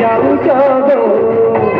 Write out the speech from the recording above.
要战斗。